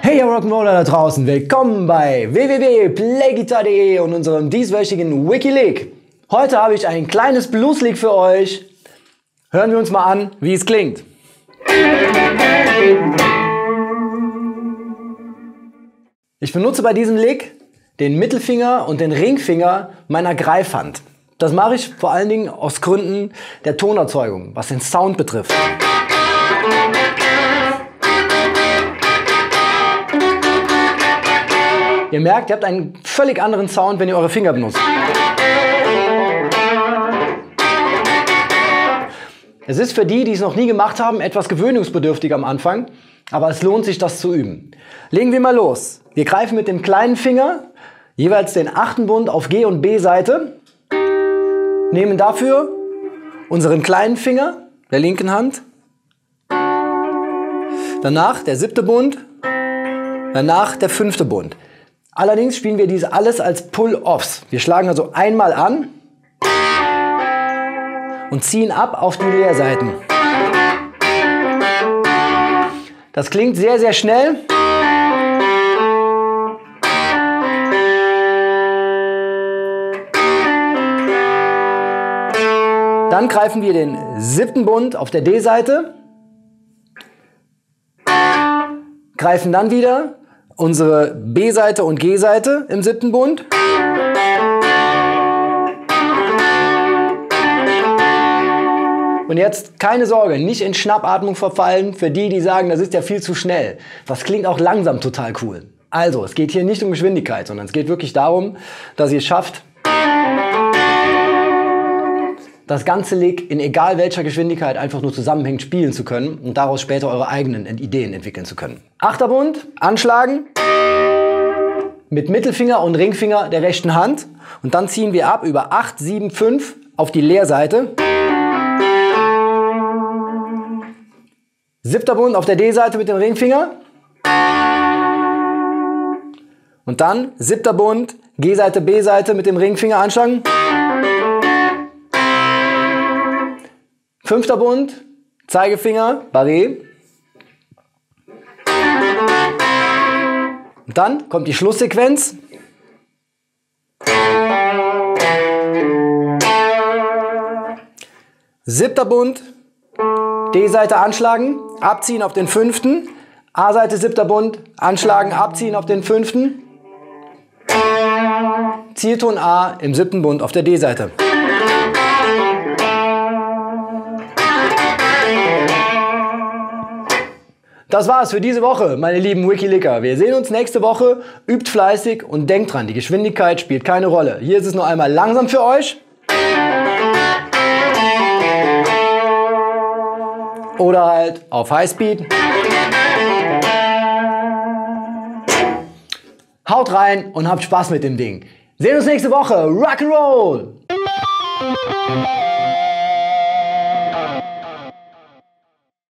Hey Rock'n'Roller da draußen, willkommen bei www.playguitar.de und unserem dieswöchigen Wikileak. Heute habe ich ein kleines Blueslick für euch. Hören wir uns mal an, wie es klingt. Ich benutze bei diesem Lick den Mittelfinger und den Ringfinger meiner Greifhand. Das mache ich vor allen Dingen aus Gründen der Tonerzeugung, was den Sound betrifft. Ihr merkt, ihr habt einen völlig anderen Sound, wenn ihr eure Finger benutzt. Es ist für die, die es noch nie gemacht haben, etwas gewöhnungsbedürftig am Anfang, aber es lohnt sich, das zu üben. Legen wir mal los. Wir greifen mit dem kleinen Finger jeweils den achten Bund auf G- und B-Seite, nehmen dafür unseren kleinen Finger der linken Hand, danach der siebte Bund, danach der fünfte Bund. Allerdings spielen wir dies alles als Pull-Offs. Wir schlagen also einmal an und ziehen ab auf die Leerseiten. Das klingt sehr, sehr schnell. Dann greifen wir den siebten Bund auf der D-Seite, greifen dann wieder unsere B-Seite und G-Seite im siebten Bund. Und jetzt keine Sorge, nicht in Schnappatmung verfallen für die, die sagen, das ist ja viel zu schnell. Das klingt auch langsam total cool. Also, es geht hier nicht um Geschwindigkeit, sondern es geht wirklich darum, dass ihr es schafft, das ganze Lick in egal welcher Geschwindigkeit einfach nur zusammenhängend spielen zu können und daraus später eure eigenen Ideen entwickeln zu können. Achterbund, anschlagen, mit Mittelfinger und Ringfinger der rechten Hand und dann ziehen wir ab über 8, 7, 5 auf die Leerseite. Siebter Bund auf der D-Seite mit dem Ringfinger. Und dann siebter Bund, G-Seite, B-Seite mit dem Ringfinger anschlagen. Fünfter Bund, Zeigefinger, Barré. Und dann kommt die Schlusssequenz. Siebter Bund, D-Seite anschlagen, abziehen auf den fünften. A-Seite siebter Bund, anschlagen, abziehen auf den fünften. Zielton A im siebten Bund auf der D-Seite. Das war's für diese Woche, meine lieben Wikilicker. Wir sehen uns nächste Woche. Übt fleißig und denkt dran, die Geschwindigkeit spielt keine Rolle. Hier ist es nur einmal langsam für euch. Oder halt auf Highspeed. Haut rein und habt Spaß mit dem Ding. Sehen uns nächste Woche. Rock'n'Roll!